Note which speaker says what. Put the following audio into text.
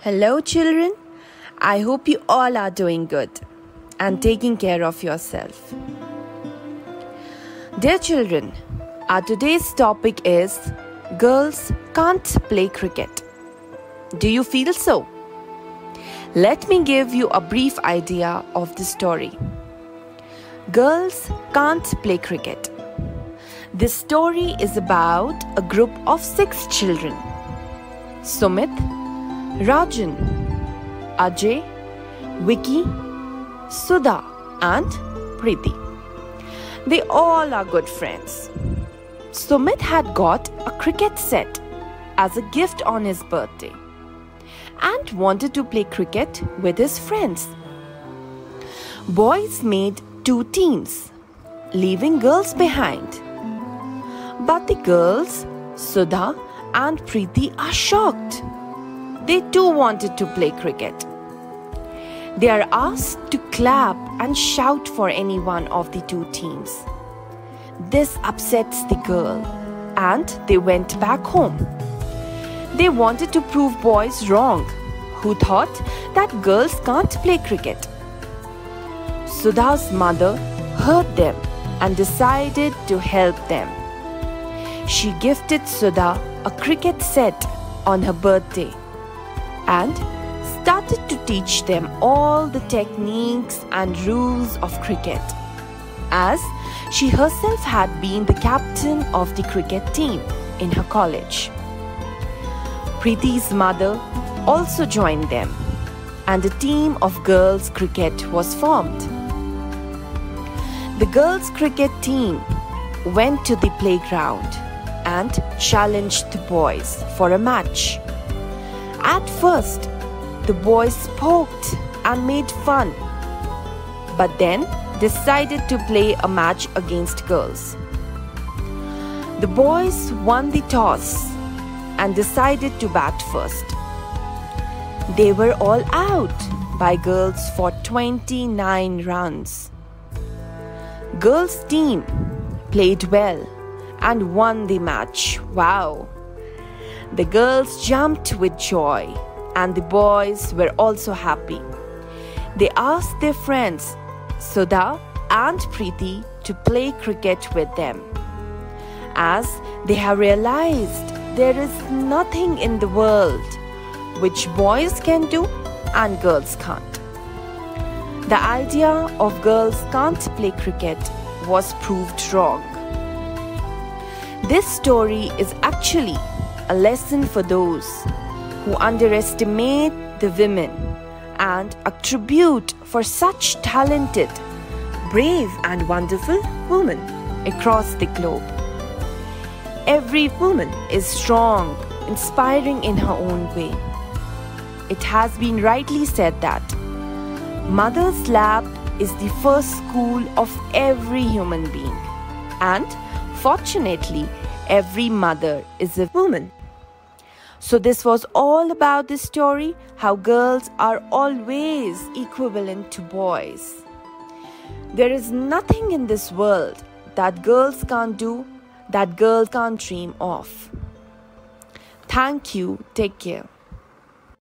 Speaker 1: Hello, children. I hope you all are doing good and taking care of yourself. Dear children, our today's topic is Girls Can't Play Cricket. Do you feel so? Let me give you a brief idea of the story. Girls Can't Play Cricket. This story is about a group of six children Sumit, Rajan, Ajay, Vicky, Sudha, and Preeti. They all are good friends. Sumit had got a cricket set as a gift on his birthday and wanted to play cricket with his friends. Boys made two teams, leaving girls behind. But the girls, Sudha and Preeti, are shocked. They too wanted to play cricket. They are asked to clap and shout for any one of the two teams. This upsets the girl and they went back home. They wanted to prove boys wrong, who thought that girls can't play cricket. Sudha's mother heard them and decided to help them. She gifted Sudha a cricket set on her birthday and started to teach them all the techniques and rules of cricket, as she herself had been the captain of the cricket team in her college. Preeti's mother also joined them, and a team of girls' cricket was formed. The girls' cricket team went to the playground and challenged the boys for a match. At first, the boys poked and made fun, but then decided to play a match against girls. The boys won the toss and decided to bat first. They were all out by girls for 29 runs. Girls team played well and won the match. Wow! The girls jumped with joy and the boys were also happy. They asked their friends Sudha and Preeti to play cricket with them. As they have realized there is nothing in the world which boys can do and girls can't. The idea of girls can't play cricket was proved wrong. This story is actually a lesson for those who underestimate the women and a tribute for such talented, brave, and wonderful women across the globe. Every woman is strong, inspiring in her own way. It has been rightly said that Mother's lap is the first school of every human being, and fortunately, every mother is a woman. So, this was all about the story how girls are always equivalent to boys. There is nothing in this world that girls can't do, that girls can't dream of. Thank you. Take care.